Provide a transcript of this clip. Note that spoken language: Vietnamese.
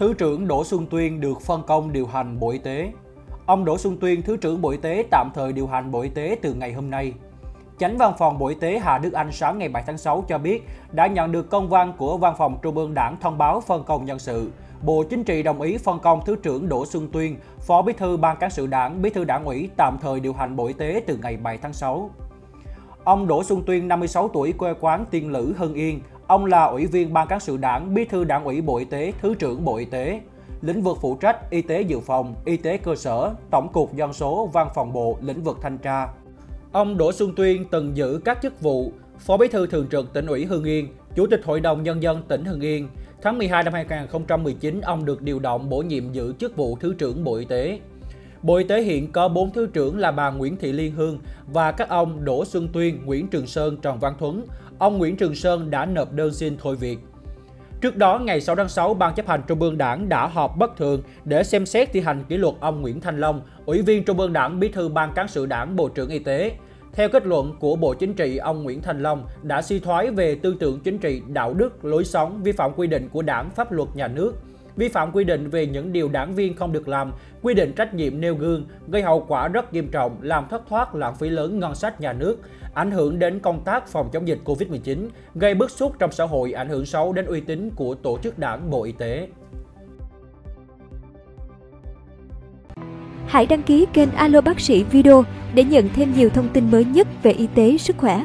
Thứ trưởng Đỗ Xuân Tuyên được phân công điều hành Bộ Y tế. Ông Đỗ Xuân Tuyên, Thứ trưởng Bộ Y tế tạm thời điều hành Bộ Y tế từ ngày hôm nay. Chánh văn phòng Bộ Y tế Hà Đức Anh sáng ngày 7 tháng 6 cho biết đã nhận được công văn của Văn phòng Trung ương Đảng thông báo phân công nhân sự. Bộ Chính trị đồng ý phân công Thứ trưởng Đỗ Xuân Tuyên, Phó Bí thư Ban Cán sự Đảng, Bí thư Đảng ủy tạm thời điều hành Bộ Y tế từ ngày 7 tháng 6. Ông Đỗ Xuân Tuyên, 56 tuổi, quê quán Tiên Lữ, Hưng Yên. Ông là Ủy viên Ban Cán sự Đảng, Bí thư Đảng ủy Bộ Y tế, Thứ trưởng Bộ Y tế. Lĩnh vực phụ trách y tế dự phòng, y tế cơ sở, tổng cục dân số, văn phòng bộ, lĩnh vực thanh tra. Ông Đỗ Xuân Tuyên từng giữ các chức vụ Phó Bí thư Thường trực tỉnh ủy Hưng Yên, Chủ tịch Hội đồng Nhân dân tỉnh Hưng Yên. Tháng 12 năm 2019, ông được điều động bổ nhiệm giữ chức vụ Thứ trưởng Bộ Y tế. Bộ Y tế hiện có 4 thứ trưởng là bà Nguyễn Thị Liên Hương và các ông Đỗ Xuân Tuyên, Nguyễn Trường Sơn, Trần Văn Thuấn. Ông Nguyễn Trường Sơn đã nộp đơn xin thôi việc. Trước đó, ngày 6 tháng 6, Ban chấp hành Trung ương Đảng đã họp bất thường để xem xét thi hành kỷ luật ông Nguyễn Thanh Long, Ủy viên Trung ương Đảng, Bí thư Ban cán sự Đảng, Bộ trưởng Y tế. Theo kết luận của Bộ Chính trị, ông Nguyễn Thanh Long đã suy thoái về tư tưởng chính trị, đạo đức, lối sống, vi phạm quy định của đảng, pháp luật nhà nước, vi phạm quy định về những điều đảng viên không được làm, quy định trách nhiệm nêu gương, gây hậu quả rất nghiêm trọng, làm thất thoát lãng phí lớn ngân sách nhà nước, ảnh hưởng đến công tác phòng chống dịch Covid-19, gây bức xúc trong xã hội, ảnh hưởng xấu đến uy tín của tổ chức đảng Bộ Y tế. Hãy đăng ký kênh Alo Bác sĩ Video để nhận thêm nhiều thông tin mới nhất về y tế, sức khỏe